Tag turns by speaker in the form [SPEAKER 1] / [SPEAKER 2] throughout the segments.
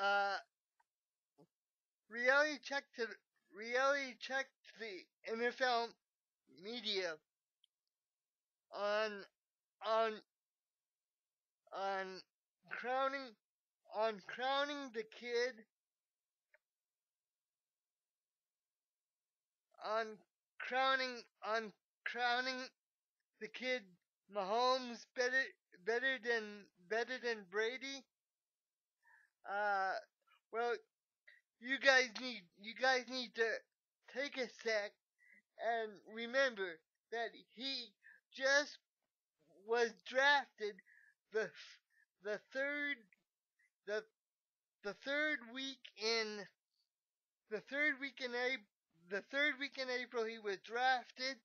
[SPEAKER 1] uh, reality check to reality check the NFL media on on on crowning on crowning the kid on crowning on crowning the kid Mahomes better better than better than Brady. Uh, well, you guys need you guys need to take a sec and remember that he just was drafted the the third the the third week in the third week in April the third week in April he was drafted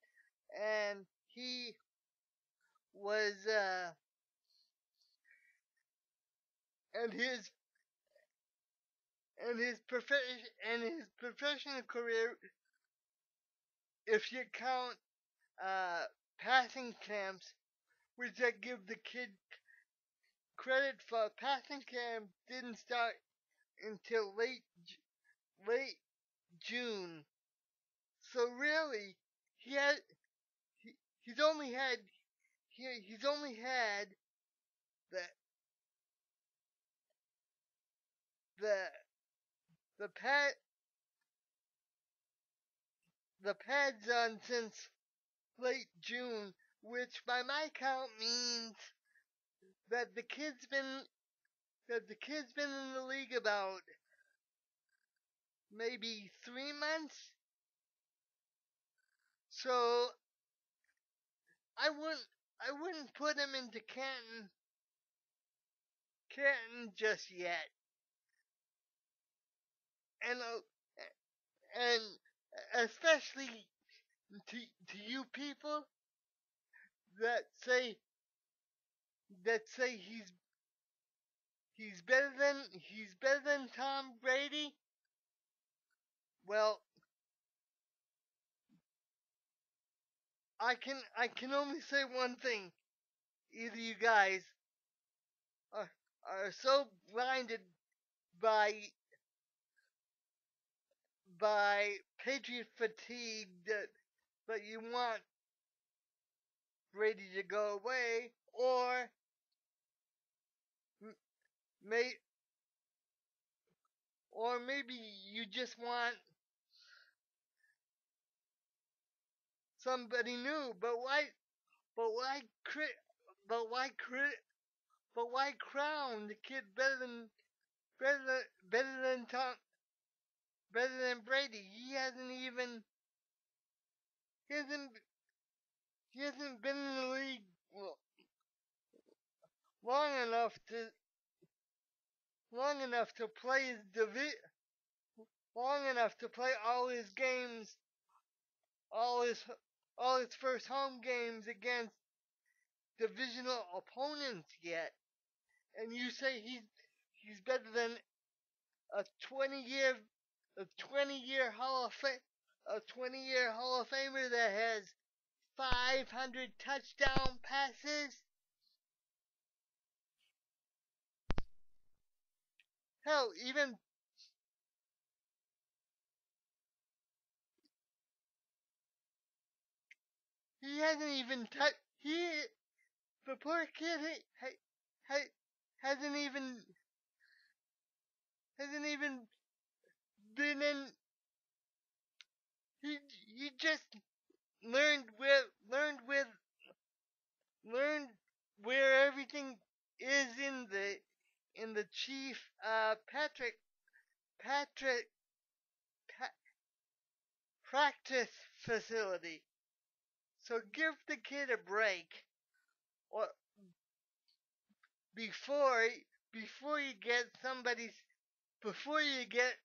[SPEAKER 1] and he was uh and his and his profession and his professional career if you count uh passing camps which I give the kid credit for passing camp didn't start until late late June. So really, he had he, he's only had he, he's only had the the the pad the pads on since late June, which by my count means that the kid's been that the kid's been in the league about maybe three months. So I wouldn't I wouldn't put him into Canton Canton just yet. And uh, and especially to to you people that say that say he's he's better than he's better than Tom Brady. Well, I can I can only say one thing. Either you guys are are so blinded by by Patriot fatigue that that you want Brady to go away, or may or maybe you just want somebody new. But why? But why? But why? But why crown the kid better than better better than Tom? Better than Brady? He hasn't even. He hasn't. He hasn't been in the league long enough to long enough to play his divi- long enough to play all his games, all his all his first home games against divisional opponents yet. And you say he's he's better than a 20 year a 20 year Hall of Fame a 20 year Hall of Famer that has 500 touchdown passes. Hell, even he hasn't even touched. He, the poor kid, ha, ha, hasn't even hasn't even in. He he just learned with learned with learned where everything is in the in the chief uh Patrick Patrick pa- practice facility. So give the kid a break or before before you get somebody's before you get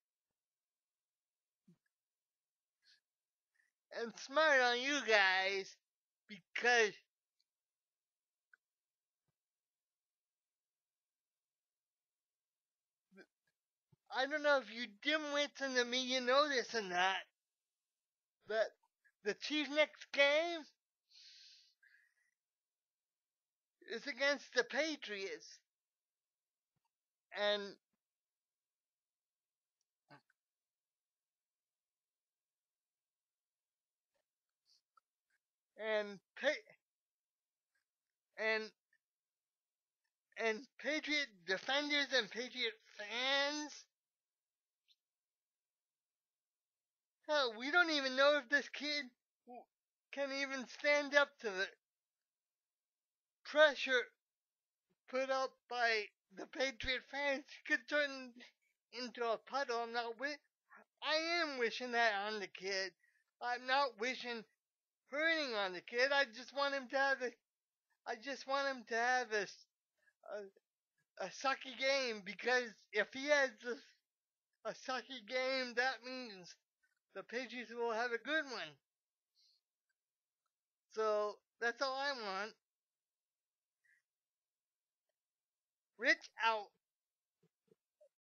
[SPEAKER 1] and smart on you guys because I don't know if you dimwits in the media know this or not, but the Chiefs' next game is against the Patriots. And and and and Patriot defenders and Patriot fans. Hell, we don't even know if this kid can even stand up to the pressure put up by the Patriot fans. He could turn into a puddle. I'm not wi- I am wishing that on the kid. I'm not wishing hurting on the kid. I just want him to have a, I just want him to have a, a, a sucky game because if he has a, a sucky game, that means the Patriots will have a good one. So that's all I want. Rich out.